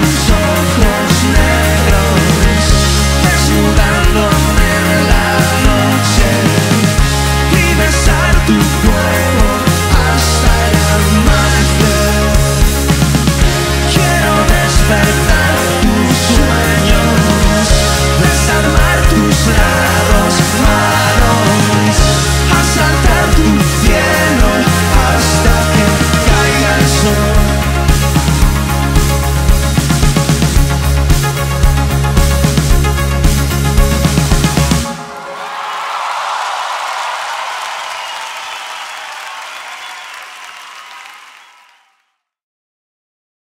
sun.